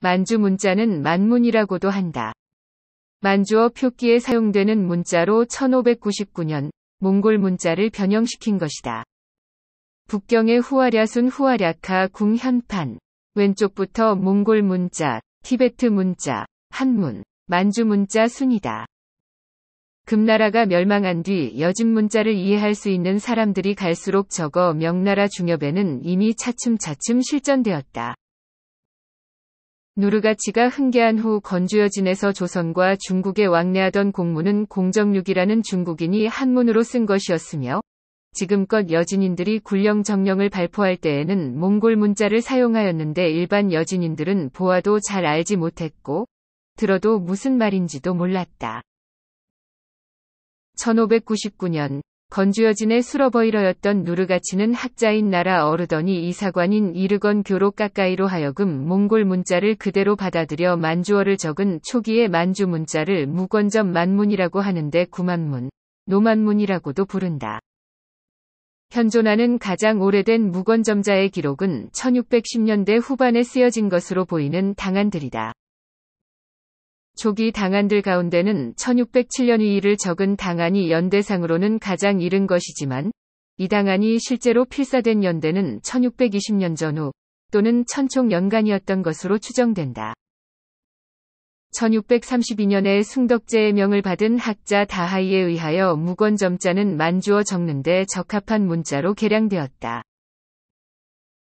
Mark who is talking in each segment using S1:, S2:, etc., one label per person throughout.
S1: 만주 문자는 만문이라고도 한다. 만주어 표기에 사용되는 문자로 1599년 몽골 문자를 변형시킨 것이다. 북경의 후아랴순 후아랴카 궁 현판 왼쪽부터 몽골 문자, 티베트 문자, 한문, 만주 문자 순이다. 금나라가 멸망한 뒤 여진 문자를 이해할 수 있는 사람들이 갈수록 적어 명나라 중엽에는 이미 차츰차츰 실전되었다. 누르가치가 흥계한 후 건주여진에서 조선과 중국에 왕래하던 공문은 공정육이라는 중국인이 한문으로 쓴 것이었으며 지금껏 여진인들이 굴령 정령을 발포할 때에는 몽골 문자를 사용하였는데 일반 여진인들은 보아도 잘 알지 못했고 들어도 무슨 말인지도 몰랐다. 1599년 건주여진의 수러버이러였던 누르가치는 학자인 나라 어르더니 이사관인 이르건 교로 가까이로 하여금 몽골 문자를 그대로 받아들여 만주어를 적은 초기의 만주 문자를 무건점 만문이라고 하는데 구만문, 노만문이라고도 부른다. 현존하는 가장 오래된 무건점자의 기록은 1610년대 후반에 쓰여진 것으로 보이는 당한들이다. 초기 당한들 가운데는 1607년 위일을 적은 당한이 연대상으로는 가장 이른 것이지만 이 당한이 실제로 필사된 연대는 1620년 전후 또는 천총 연간이었던 것으로 추정된다. 1632년에 숭덕제의 명을 받은 학자 다하이에 의하여 무건점자는 만주어 적는데 적합한 문자로 개량되었다.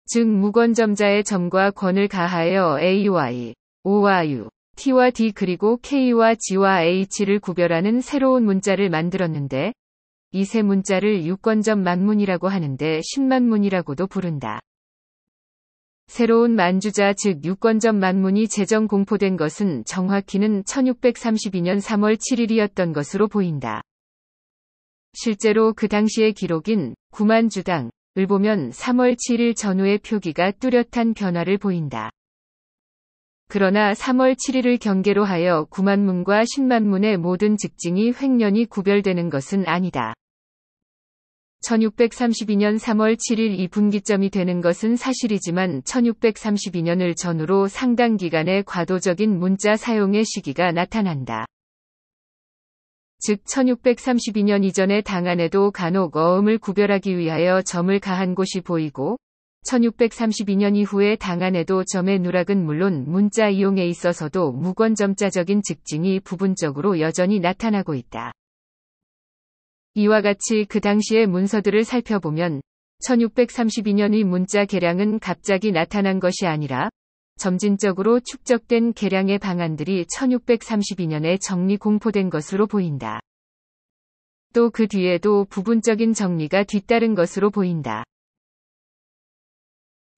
S1: 즉 무건점자의 점과 권을 가하여 AY, U, T와 D 그리고 K와 G와 H를 구별하는 새로운 문자를 만들었는데 이 세 문자를 유권점 만문이라고 하는데 10만문이라고도 부른다. 새로운 만주자 즉 유권점 만문이 제정 공포된 것은 정확히는 1632년 3월 7일이었던 것으로 보인다. 실제로 그 당시의 기록인 구만주당을 보면 3월 7일 전후의 표기가 뚜렷한 변화를 보인다. 그러나 3월 7일을 경계로 하여 9만문과 10만문의 모든 직징이 횡년이 구별되는 것은 아니다. 1632년 3월 7일 이 분기점이 되는 것은 사실이지만 1632년을 전후로 상당 기간의 과도적인 문자 사용의 시기가 나타난다. 즉 1632년 이전의 당 안에도 간혹 어음을 구별하기 위하여 점을 가한 곳이 보이고 1632년 이후에 당안에도 점의 누락은 물론 문자 이용에 있어서도 무건점자적인 직징이 부분적으로 여전히 나타나고 있다. 이와 같이 그 당시의 문서들을 살펴보면 1632년의 문자 계량은 갑자기 나타난 것이 아니라 점진적으로 축적된 계량의 방안들이 1632년에 정리 공포된 것으로 보인다. 또 그 뒤에도 부분적인 정리가 뒤따른 것으로 보인다.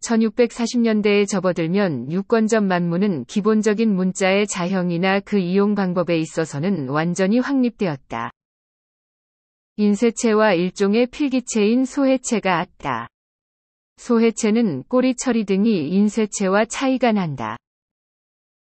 S1: 1640년대에 접어들면 유권점 만문은 기본적인 문자의 자형이나 그 이용 방법에 있어서는 완전히 확립되었다. 인쇄체와 일종의 필기체인 소해체가 았다. 소해체는 꼬리 처리 등이 인쇄체와 차이가 난다.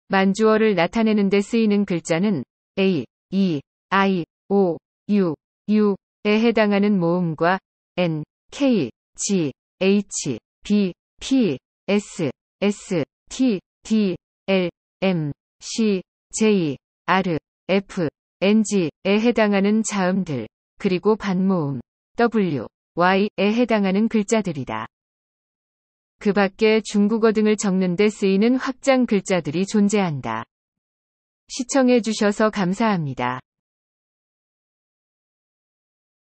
S1: 만주어를 나타내는 데 쓰이는 글자는 A, E, I, O, U, U에 해당하는 모음과 N, K, G, H, B, P, S, S, T, D, L, M, C, J, R, F, NG에 해당하는 자음들, 그리고 반모음, W, Y에 해당하는 글자들이다. 그 밖에 중국어 등을 적는 데 쓰이는 확장 글자들이 존재한다. 시청해 주셔서 감사합니다.